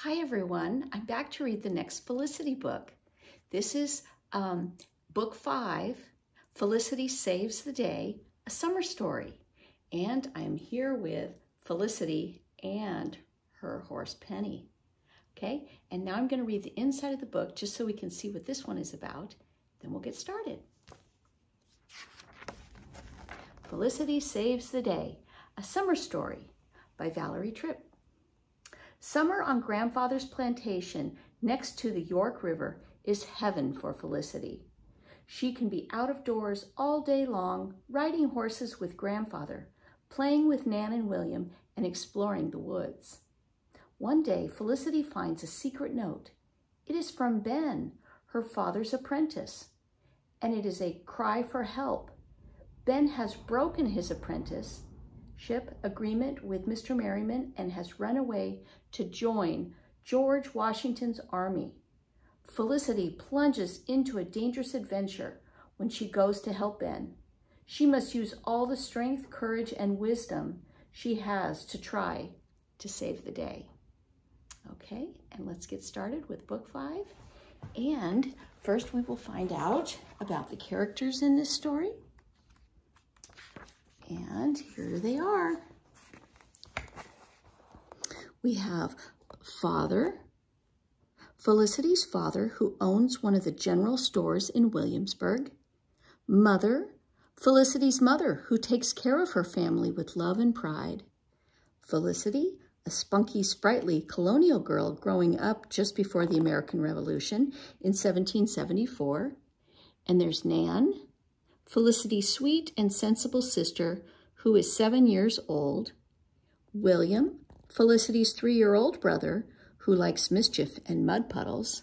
Hi everyone, I'm back to read the next Felicity book. This is um, book five, Felicity Saves the Day, a summer story. And I'm here with Felicity and her horse Penny. Okay, and now I'm gonna read the inside of the book just so we can see what this one is about. Then we'll get started. Felicity Saves the Day, a summer story by Valerie Tripp. Summer on grandfather's plantation next to the York River is heaven for Felicity. She can be out of doors all day long, riding horses with grandfather, playing with Nan and William, and exploring the woods. One day, Felicity finds a secret note. It is from Ben, her father's apprentice, and it is a cry for help. Ben has broken his apprentice ship agreement with Mr. Merriman and has run away to join George Washington's army. Felicity plunges into a dangerous adventure when she goes to help Ben. She must use all the strength, courage, and wisdom she has to try to save the day. Okay, and let's get started with book five. And first we will find out about the characters in this story. And here they are. We have father, Felicity's father, who owns one of the general stores in Williamsburg. Mother, Felicity's mother, who takes care of her family with love and pride. Felicity, a spunky, sprightly colonial girl growing up just before the American Revolution in 1774. And there's Nan, Felicity's sweet and sensible sister, who is seven years old, William, Felicity's three-year-old brother, who likes mischief and mud puddles.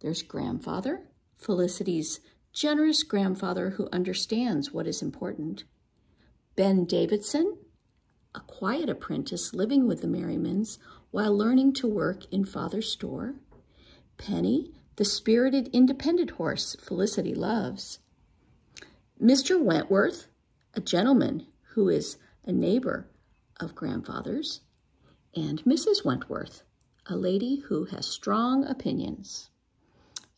There's grandfather, Felicity's generous grandfather who understands what is important. Ben Davidson, a quiet apprentice living with the Merrimans while learning to work in father's store. Penny, the spirited independent horse Felicity loves. Mr. Wentworth, a gentleman who is a neighbor of grandfather's, and Mrs. Wentworth, a lady who has strong opinions.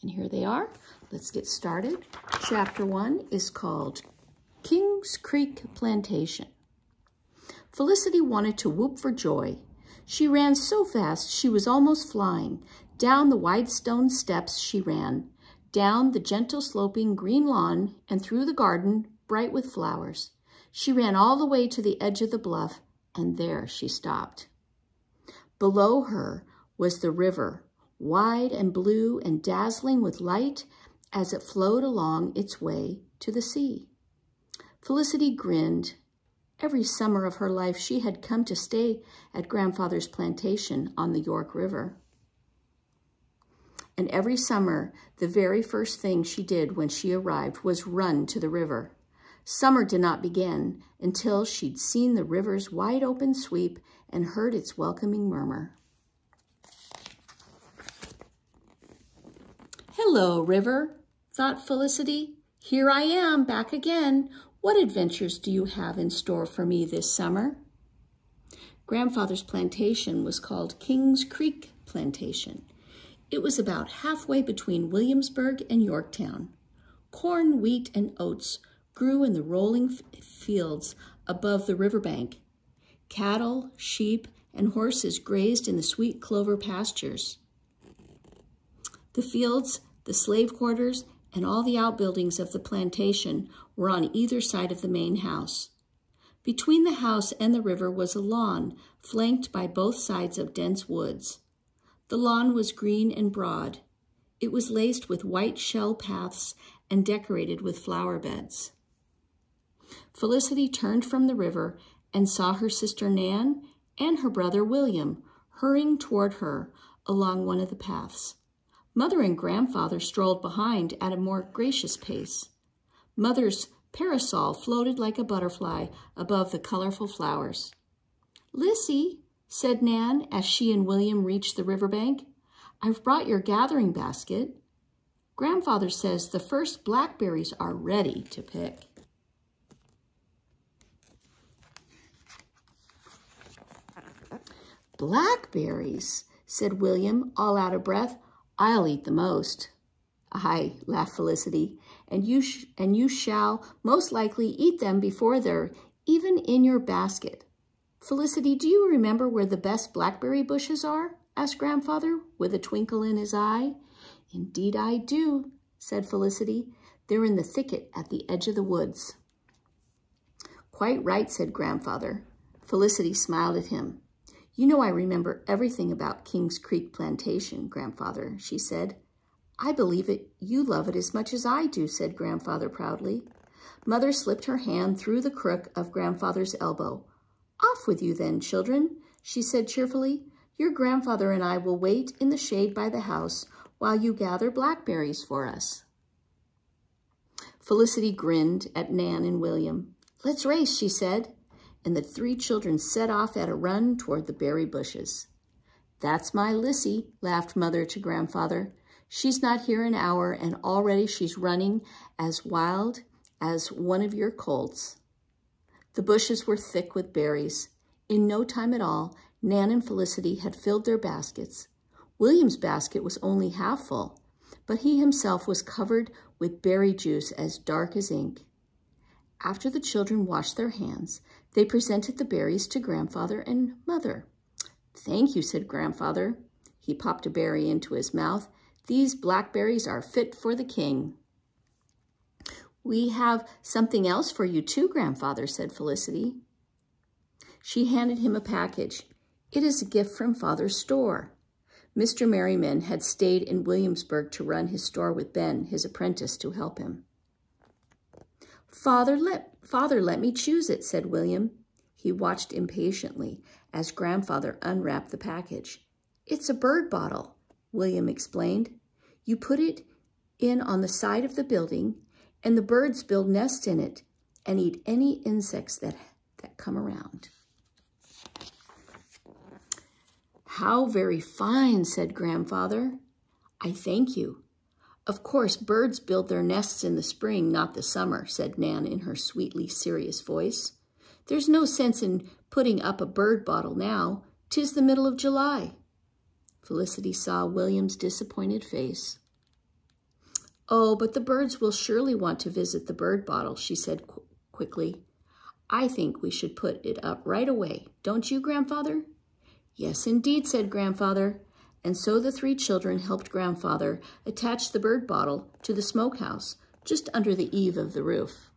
And here they are. Let's get started. Chapter one is called King's Creek Plantation. Felicity wanted to whoop for joy. She ran so fast she was almost flying. Down the wide stone steps she ran, down the gentle sloping green lawn and through the garden bright with flowers. She ran all the way to the edge of the bluff, and there she stopped. Below her was the river, wide and blue and dazzling with light as it flowed along its way to the sea. Felicity grinned. Every summer of her life, she had come to stay at grandfather's plantation on the York River. And every summer, the very first thing she did when she arrived was run to the river. Summer did not begin until she'd seen the river's wide open sweep and heard its welcoming murmur. Hello, river, thought Felicity. Here I am, back again. What adventures do you have in store for me this summer? Grandfather's plantation was called King's Creek Plantation. It was about halfway between Williamsburg and Yorktown. Corn, wheat, and oats grew in the rolling fields above the riverbank. Cattle, sheep, and horses grazed in the sweet clover pastures. The fields, the slave quarters, and all the outbuildings of the plantation were on either side of the main house. Between the house and the river was a lawn flanked by both sides of dense woods. The lawn was green and broad. It was laced with white shell paths and decorated with flower beds. Felicity turned from the river and saw her sister Nan and her brother William hurrying toward her along one of the paths. Mother and grandfather strolled behind at a more gracious pace. Mother's parasol floated like a butterfly above the colorful flowers. Lissy, said Nan as she and William reached the riverbank. I've brought your gathering basket. Grandfather says the first blackberries are ready to pick. Blackberries, said William, all out of breath. I'll eat the most. Aye, laughed Felicity, and you, and you shall most likely eat them before they're even in your basket. Felicity, do you remember where the best blackberry bushes are? asked Grandfather, with a twinkle in his eye. Indeed I do, said Felicity. They're in the thicket at the edge of the woods. Quite right, said Grandfather. Felicity smiled at him. You know I remember everything about King's Creek Plantation, Grandfather, she said. I believe it. You love it as much as I do, said Grandfather proudly. Mother slipped her hand through the crook of Grandfather's elbow. Off with you then, children, she said cheerfully. Your grandfather and I will wait in the shade by the house while you gather blackberries for us. Felicity grinned at Nan and William. Let's race, she said, and the three children set off at a run toward the berry bushes. That's my Lissy, laughed Mother to Grandfather. She's not here an hour, and already she's running as wild as one of your colts. The bushes were thick with berries. In no time at all, Nan and Felicity had filled their baskets. William's basket was only half full, but he himself was covered with berry juice as dark as ink. After the children washed their hands, they presented the berries to Grandfather and Mother. Thank you, said Grandfather. He popped a berry into his mouth. These blackberries are fit for the king. We have something else for you too, Grandfather, said Felicity. She handed him a package. It is a gift from Father's store. Mr. Merriman had stayed in Williamsburg to run his store with Ben, his apprentice, to help him. Father, let, Father, let me choose it, said William. He watched impatiently as Grandfather unwrapped the package. It's a bird bottle, William explained. You put it in on the side of the building and the birds build nests in it and eat any insects that, that come around. How very fine, said Grandfather. I thank you. Of course, birds build their nests in the spring, not the summer, said Nan in her sweetly serious voice. There's no sense in putting up a bird bottle now. Tis the middle of July. Felicity saw William's disappointed face. Oh, but the birds will surely want to visit the bird bottle, she said qu quickly. I think we should put it up right away. Don't you, Grandfather? Yes, indeed, said Grandfather. And so the three children helped Grandfather attach the bird bottle to the smokehouse just under the eave of the roof.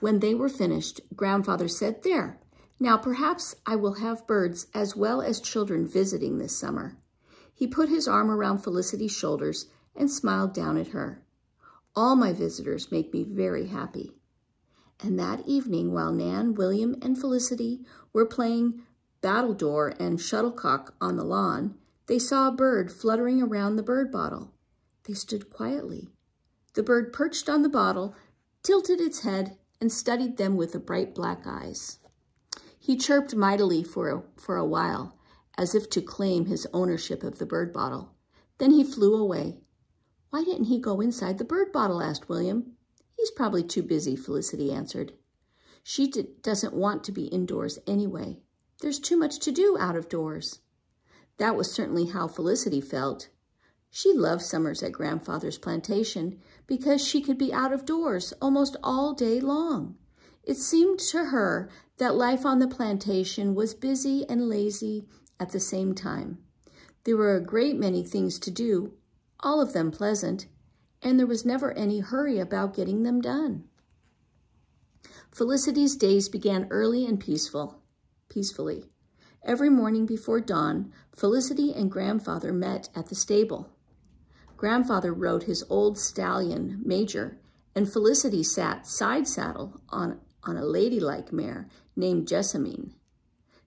When they were finished, Grandfather said, There, now perhaps I will have birds as well as children visiting this summer. He put his arm around Felicity's shoulders and smiled down at her. All my visitors make me very happy. And that evening, while Nan, William, and Felicity were playing battledore and shuttlecock on the lawn, they saw a bird fluttering around the bird bottle. They stood quietly. The bird perched on the bottle, tilted its head, and studied them with the bright black eyes. He chirped mightily for a, for a while, as if to claim his ownership of the bird bottle. Then he flew away. Why didn't he go inside the bird bottle, asked William. He's probably too busy, Felicity answered. She doesn't want to be indoors anyway. There's too much to do out of doors. That was certainly how Felicity felt. She loved summers at Grandfather's plantation because she could be out of doors almost all day long. It seemed to her that life on the plantation was busy and lazy at the same time. There were a great many things to do, all of them pleasant, and there was never any hurry about getting them done. Felicity's days began early and peaceful, peacefully. Every morning before dawn, Felicity and Grandfather met at the stable. Grandfather rode his old stallion, Major, and Felicity sat side saddle on, on a ladylike mare named Jessamine.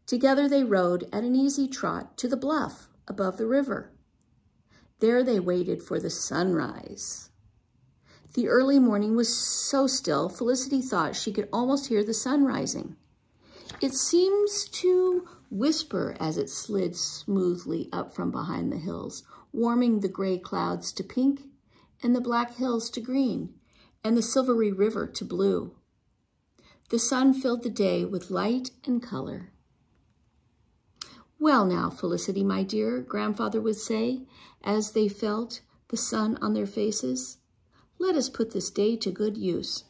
Together they rode at an easy trot to the bluff above the river. There they waited for the sunrise. The early morning was so still, Felicity thought she could almost hear the sun rising. It seems to whisper as it slid smoothly up from behind the hills, warming the gray clouds to pink and the black hills to green and the silvery river to blue. The sun filled the day with light and color. Well now, Felicity, my dear, grandfather would say, as they felt the sun on their faces, let us put this day to good use.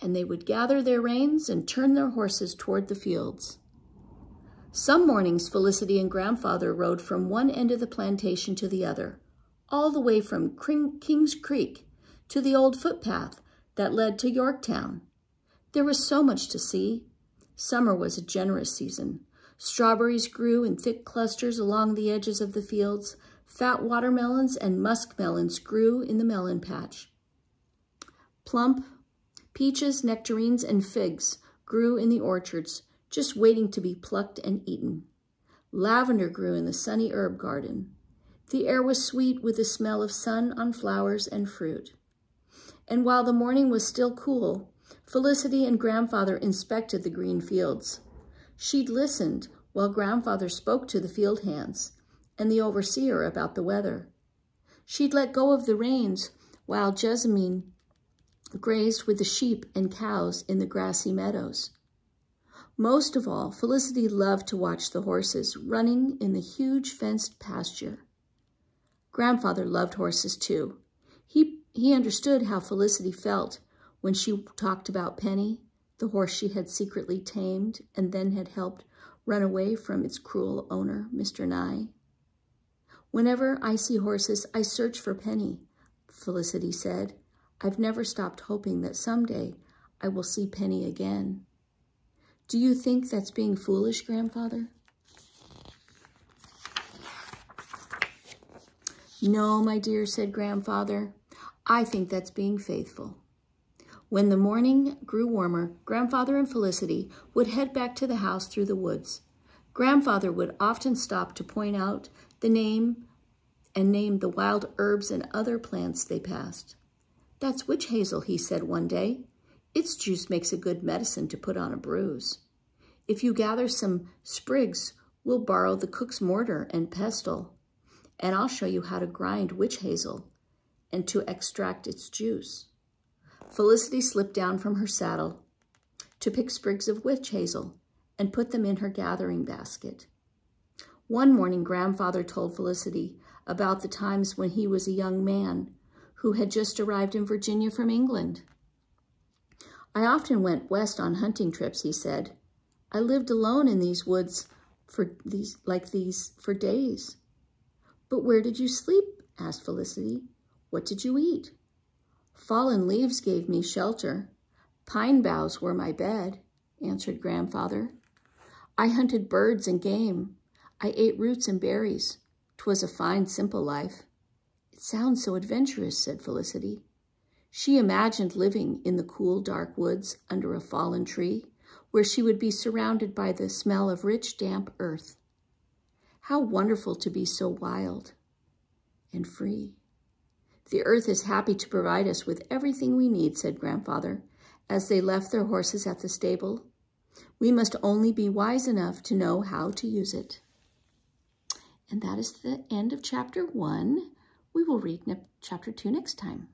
And they would gather their reins and turn their horses toward the fields. Some mornings, Felicity and grandfather rode from one end of the plantation to the other, all the way from King's Creek to the old footpath that led to Yorktown. There was so much to see. Summer was a generous season. Strawberries grew in thick clusters along the edges of the fields. Fat watermelons and muskmelons grew in the melon patch. Plump peaches, nectarines, and figs grew in the orchards, just waiting to be plucked and eaten. Lavender grew in the sunny herb garden. The air was sweet with the smell of sun on flowers and fruit. And while the morning was still cool, Felicity and grandfather inspected the green fields. She'd listened while grandfather spoke to the field hands and the overseer about the weather. She'd let go of the reins while Jessamine grazed with the sheep and cows in the grassy meadows. Most of all, Felicity loved to watch the horses running in the huge fenced pasture. Grandfather loved horses too. He, he understood how Felicity felt when she talked about Penny, the horse she had secretly tamed and then had helped run away from its cruel owner, Mr. Nye. Whenever I see horses, I search for Penny, Felicity said. I've never stopped hoping that someday I will see Penny again. Do you think that's being foolish, Grandfather? No, my dear, said Grandfather. I think that's being faithful. When the morning grew warmer, Grandfather and Felicity would head back to the house through the woods. Grandfather would often stop to point out the name and name the wild herbs and other plants they passed. That's witch hazel, he said one day. Its juice makes a good medicine to put on a bruise. If you gather some sprigs, we'll borrow the cook's mortar and pestle, and I'll show you how to grind witch hazel and to extract its juice. Felicity slipped down from her saddle to pick sprigs of witch hazel and put them in her gathering basket. One morning, Grandfather told Felicity about the times when he was a young man who had just arrived in Virginia from England. I often went west on hunting trips, he said. I lived alone in these woods for these like these for days. But where did you sleep? asked Felicity. What did you eat? Fallen leaves gave me shelter. Pine boughs were my bed, answered grandfather. I hunted birds and game. I ate roots and berries. 'Twas a fine, simple life. It sounds so adventurous, said Felicity. She imagined living in the cool, dark woods under a fallen tree, where she would be surrounded by the smell of rich, damp earth. How wonderful to be so wild and free. The earth is happy to provide us with everything we need, said Grandfather, as they left their horses at the stable. We must only be wise enough to know how to use it. And that is the end of chapter one. We will read chapter two next time.